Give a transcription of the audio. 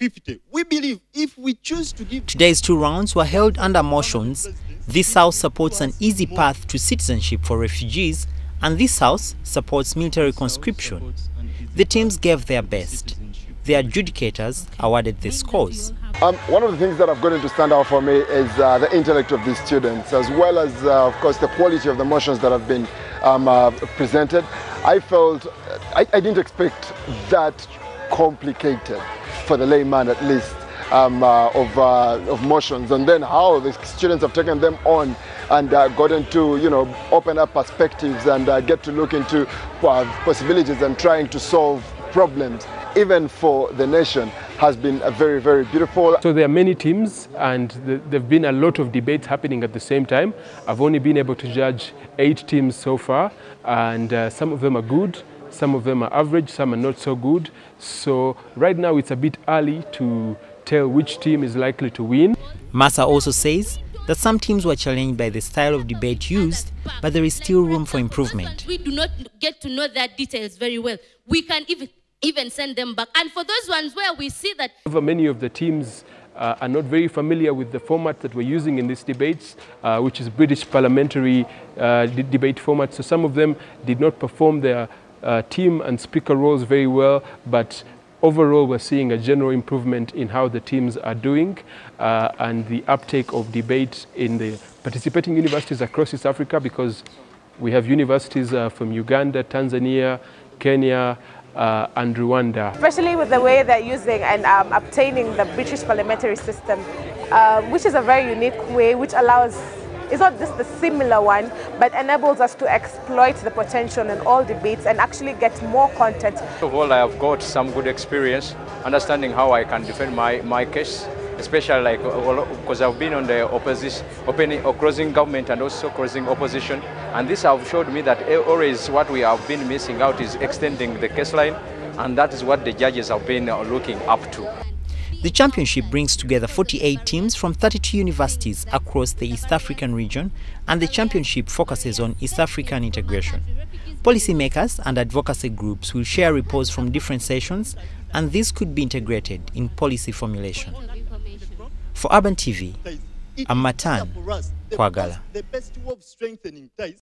50. We believe if we choose to give Today's two rounds were held under motions. This house supports an easy path to citizenship for refugees, and this house supports military conscription. The teams gave their best. The adjudicators awarded the scores. Um, one of the things that have gotten to stand out for me is uh, the intellect of these students, as well as, uh, of course, the quality of the motions that have been um, uh, presented. I felt, I, I, didn't expect that complicated for the layman at least. Um, uh, of, uh, of motions and then how the students have taken them on and uh, gotten to you know open up perspectives and get to look into possibilities and trying to solve problems even for the nation has been a very, very beautiful. So there are many teams and there have been a lot of debates happening at the same time. I've only been able to judge eight teams so far and uh, some of them are good, some of them are average, some are not so good. So right now it's a bit early to tell which team is likely to win. Massa also says that some teams were challenged by the style of debate used, but there is still room for improvement. We do not get to know their details very well. We can even even send them back. And for those ones where we see that many of the teams uh, are not very familiar with the format that we're using in these debates, uh, which is British parliamentary uh, debate format. So some of them did not perform their uh, team and speaker roles very well, but overall we're seeing a general improvement in how the teams are doing uh, and the uptake of debate in the participating universities across East Africa because we have universities uh, from Uganda, Tanzania, Kenya, uh, and Rwanda. Especially with the way they're using and um, obtaining the British parliamentary system, um, which is a very unique way which allows, it's not just the similar one, but enables us to exploit the potential in all debates and actually get more content. First of all, I have got some good experience understanding how I can defend my, my case especially like uh, because I've been on the opposition, opening or uh, closing government and also closing opposition, and this have showed me that eh, always what we have been missing out is extending the case line, and that is what the judges have been uh, looking up to. The championship brings together 48 teams from 32 universities across the East African region, and the championship focuses on East African integration. Policymakers and advocacy groups will share reports from different sessions, and this could be integrated in policy formulation. For Urban TV, I'm Matan Kwagala.